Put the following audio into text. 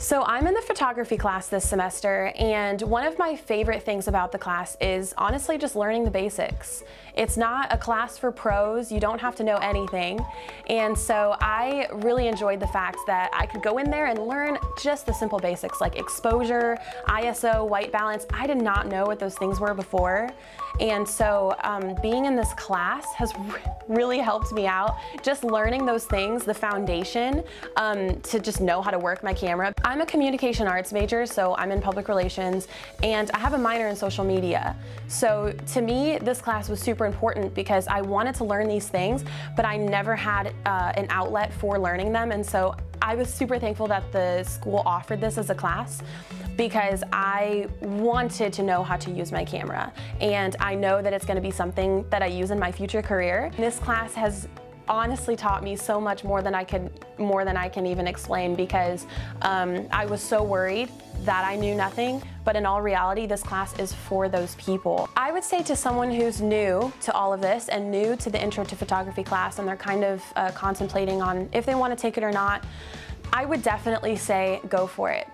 So I'm in the photography class this semester and one of my favorite things about the class is honestly just learning the basics. It's not a class for pros, you don't have to know anything. And so I really enjoyed the fact that I could go in there and learn just the simple basics like exposure, ISO, white balance. I did not know what those things were before. And so um, being in this class has really helped me out. Just learning those things, the foundation, um, to just know how to work my camera. I'm a communication arts major, so I'm in public relations, and I have a minor in social media. So to me, this class was super important because I wanted to learn these things, but I never had uh, an outlet for learning them, and so I was super thankful that the school offered this as a class because I wanted to know how to use my camera. And I know that it's gonna be something that I use in my future career. This class has honestly taught me so much more than I could, more than I can even explain because um, I was so worried that I knew nothing, but in all reality, this class is for those people. I would say to someone who's new to all of this and new to the Intro to Photography class and they're kind of uh, contemplating on if they want to take it or not, I would definitely say go for it.